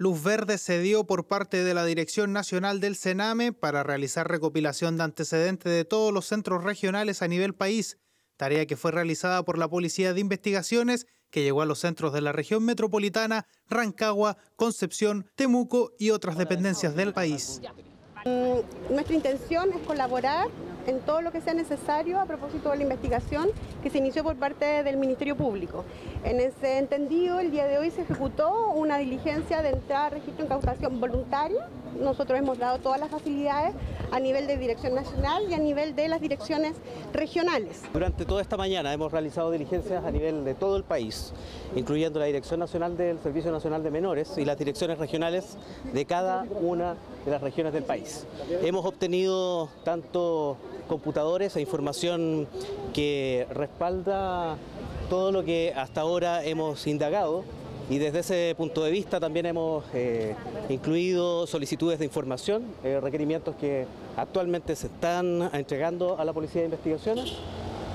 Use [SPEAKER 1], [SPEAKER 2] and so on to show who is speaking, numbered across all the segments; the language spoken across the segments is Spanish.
[SPEAKER 1] Luz verde se dio por parte de la Dirección Nacional del Sename para realizar recopilación de antecedentes de todos los centros regionales a nivel país, tarea que fue realizada por la Policía de Investigaciones que llegó a los centros de la región metropolitana, Rancagua, Concepción, Temuco y otras dependencias del país.
[SPEAKER 2] Nuestra intención es colaborar en todo lo que sea necesario a propósito de la investigación que se inició por parte del Ministerio Público. En ese entendido, el día de hoy se ejecutó una diligencia de entrada registro en causación voluntaria. Nosotros hemos dado todas las facilidades a nivel de Dirección Nacional y a nivel de las direcciones regionales.
[SPEAKER 3] Durante toda esta mañana hemos realizado diligencias a nivel de todo el país, incluyendo la Dirección Nacional del Servicio Nacional de Menores y las direcciones regionales de cada una de las regiones del país. Hemos obtenido tanto computadores e información que respalda todo lo que hasta ahora hemos indagado y desde ese punto de vista también hemos eh, incluido solicitudes de información, eh, requerimientos que actualmente se están entregando a la Policía de Investigaciones.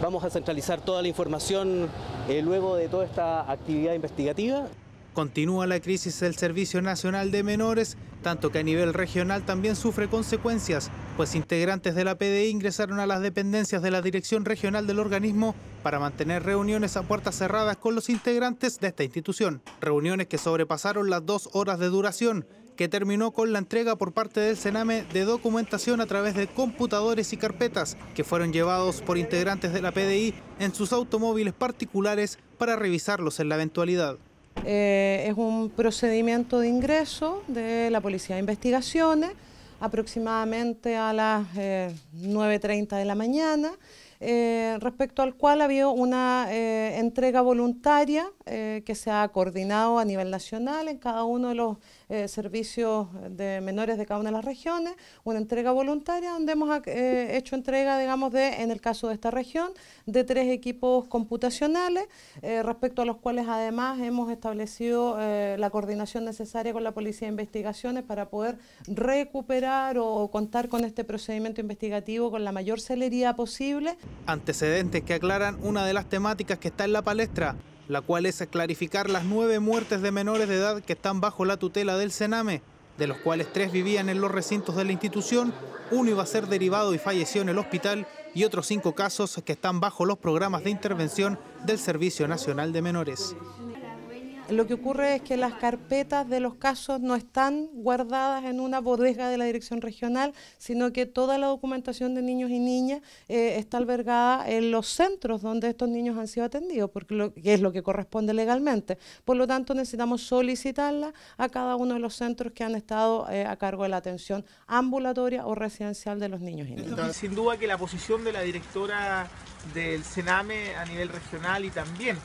[SPEAKER 3] Vamos a centralizar toda la información eh, luego de toda esta actividad investigativa.
[SPEAKER 1] Continúa la crisis del Servicio Nacional de Menores, tanto que a nivel regional también sufre consecuencias, pues integrantes de la PDI ingresaron a las dependencias de la Dirección Regional del organismo para mantener reuniones a puertas cerradas con los integrantes de esta institución. Reuniones que sobrepasaron las dos horas de duración, que terminó con la entrega por parte del Sename de documentación a través de computadores y carpetas que fueron llevados por integrantes de la PDI en sus automóviles particulares para revisarlos en la eventualidad.
[SPEAKER 4] Eh, es un procedimiento de ingreso de la Policía de Investigaciones, aproximadamente a las 9.30 eh, de la mañana, eh, respecto al cual ha habido una entrega voluntaria que se ha coordinado a nivel nacional en cada uno de los eh, servicios de menores de cada una de las regiones, una entrega voluntaria donde hemos eh, hecho entrega, digamos, de, en el caso de esta región, de tres equipos computacionales, eh, respecto a los cuales además hemos establecido la coordinación necesaria con la Policía de Investigaciones para poder recuperar o contar con este procedimiento investigativo con la mayor celeridad posible.
[SPEAKER 1] Antecedentes que aclaran una de las temáticas que está en la palestra, la cual es clarificar las nueve muertes de menores de edad que están bajo la tutela del Sename, de los cuales tres vivían en los recintos de la institución, uno iba a ser derivado y falleció en el hospital y otros cinco casos que están bajo los programas de intervención del Servicio Nacional de Menores.
[SPEAKER 4] Lo que ocurre es que las carpetas de los casos no están guardadas en una bodega de la dirección regional, sino que toda la documentación de niños y niñas eh, está albergada en los centros donde estos niños han sido atendidos, porque que es lo que corresponde legalmente. Por lo tanto, necesitamos solicitarla a cada uno de los centros que han estado eh, a cargo de la atención ambulatoria o residencial de los niños y niñas.
[SPEAKER 5] Sin duda que la posición de la directora del SENAME a nivel regional y también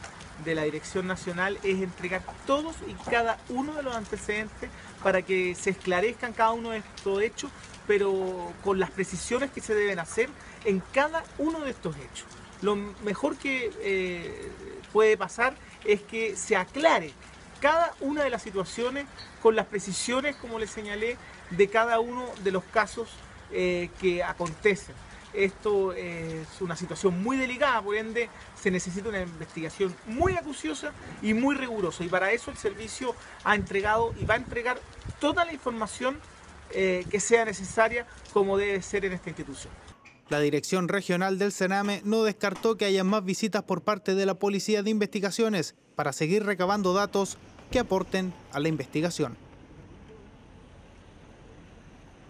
[SPEAKER 5] de la Dirección Nacional es entregar todos y cada uno de los antecedentes para que se esclarezcan cada uno de estos hechos, pero con las precisiones que se deben hacer en cada uno de estos hechos. Lo mejor que eh, puede pasar es que se aclare cada una de las situaciones con las precisiones, como les señalé, de cada uno de los casos eh, que acontecen. Esto es una situación muy delicada, por ende se necesita una investigación muy acuciosa y muy rigurosa. Y para eso el servicio ha entregado y va a entregar toda la información eh, que sea necesaria como debe ser en esta institución.
[SPEAKER 1] La Dirección Regional del Sename no descartó que haya más visitas por parte de la Policía de Investigaciones para seguir recabando datos que aporten a la investigación.